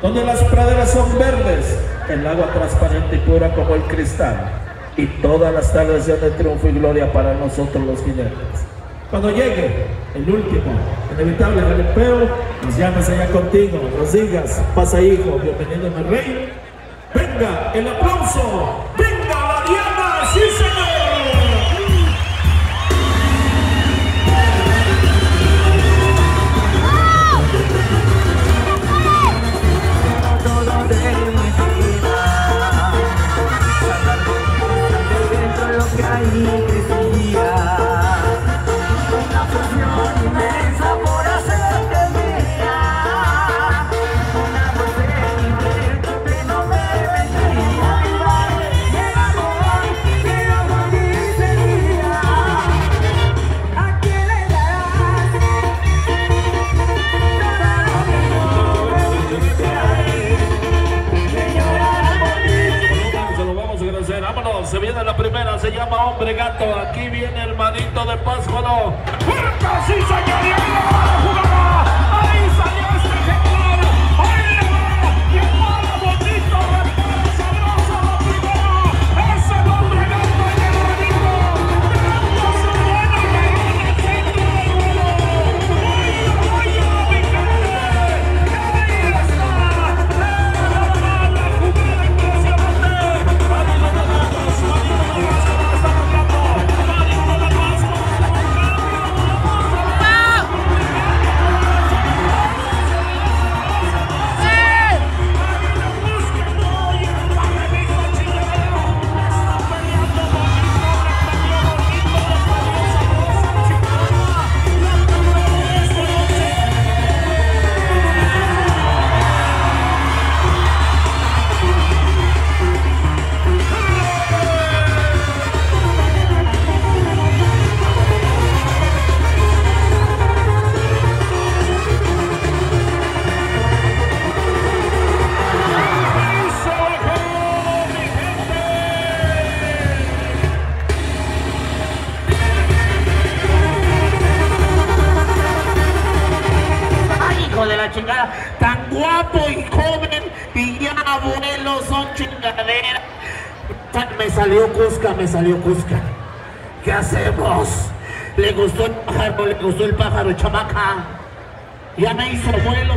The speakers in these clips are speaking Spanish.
donde las praderas son verdes, el agua transparente y pura como el cristal, y todas las tardes de triunfo y gloria para nosotros los jinetes. Cuando llegue el último, inevitable relempeo, nos llames allá contigo, nos digas, pasa hijo, bienvenido mi rey. Venga, el aplauso. ¡Viva! abuelos son chingaderas. Me salió Cusca, me salió Cusca. ¿Qué hacemos? Le gustó el pájaro, le gustó el pájaro, chamaca. Ya me hizo vuelo.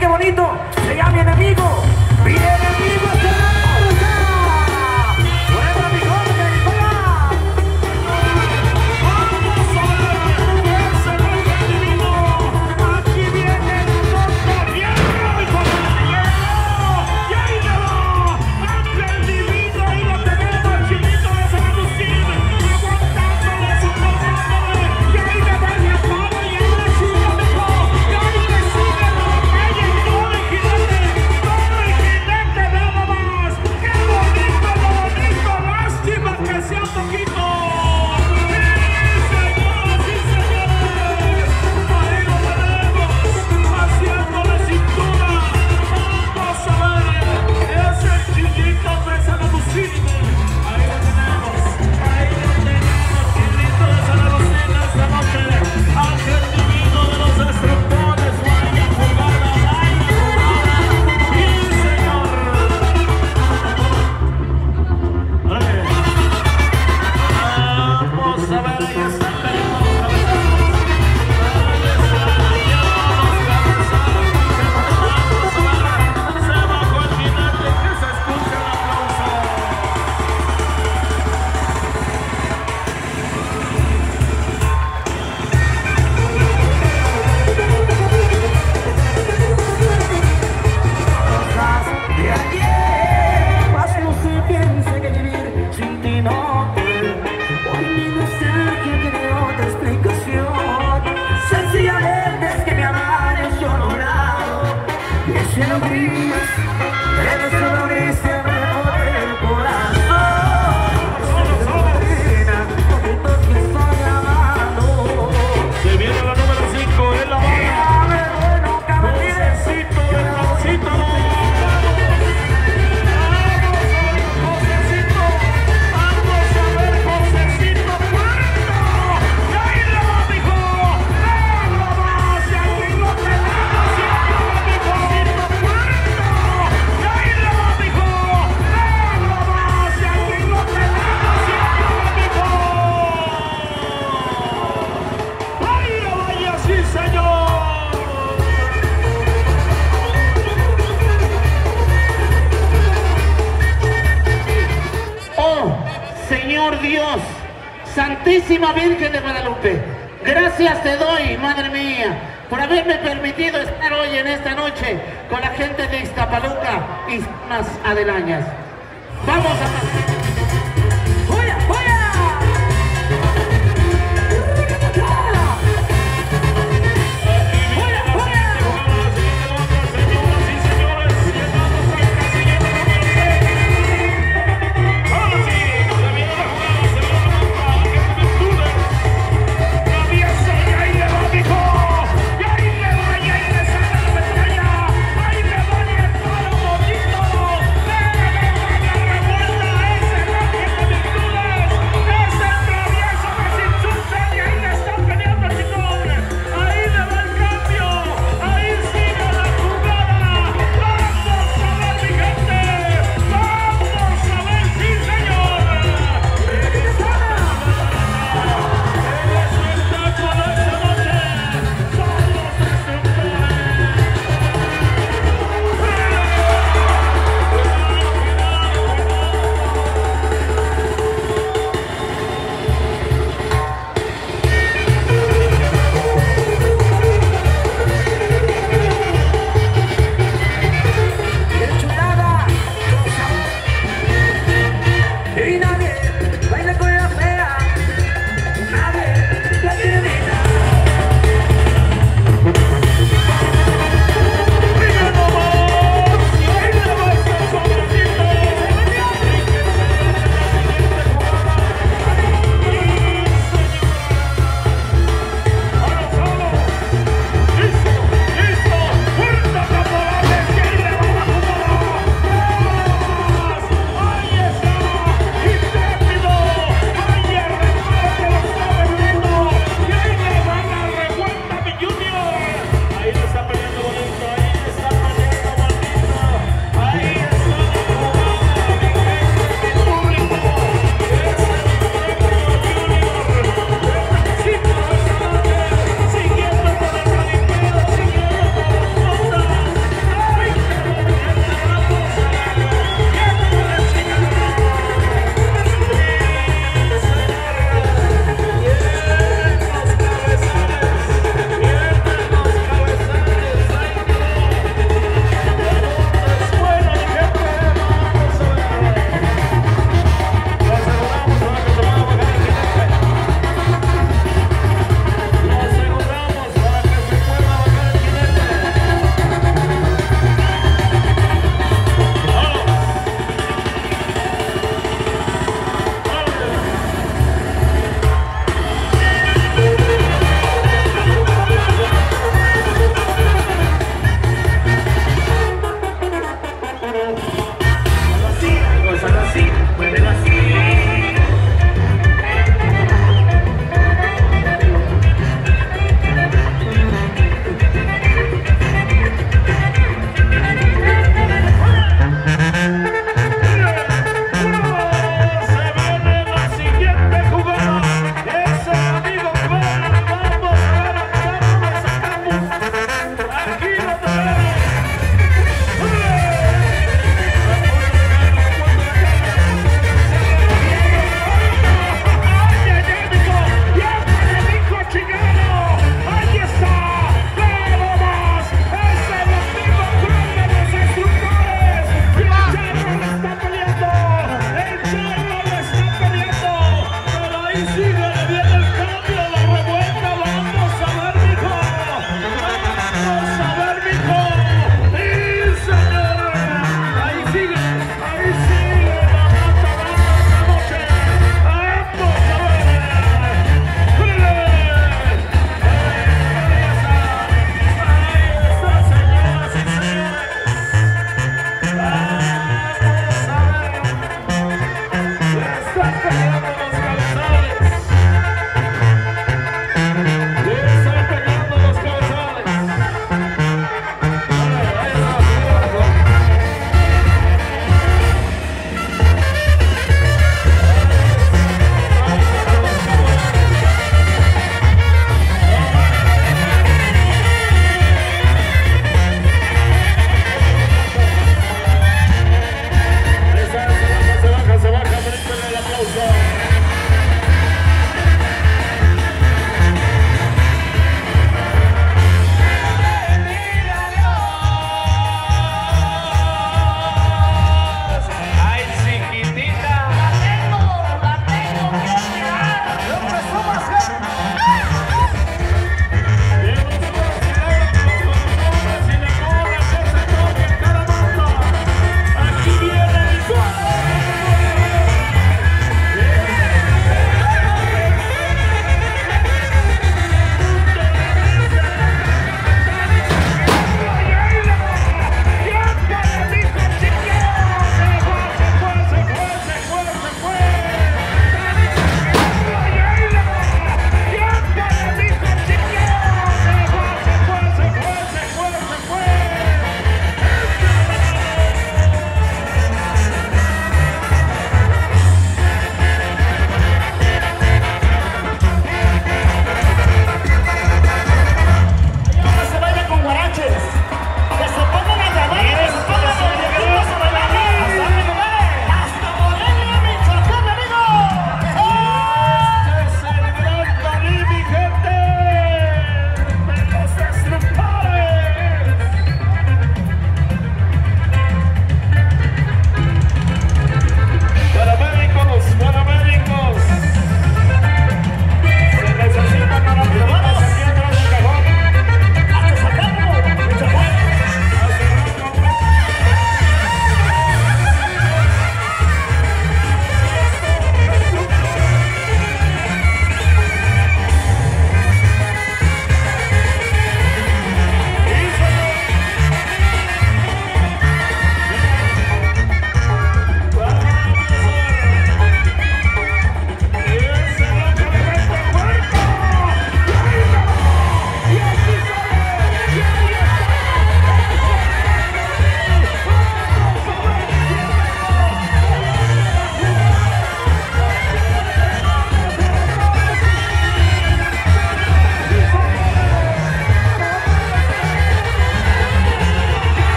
qué bonito. Virgen de Guadalupe, gracias te doy, madre mía, por haberme permitido estar hoy en esta noche con la gente de Iztapaluca y más adelañas. Vamos a pasar.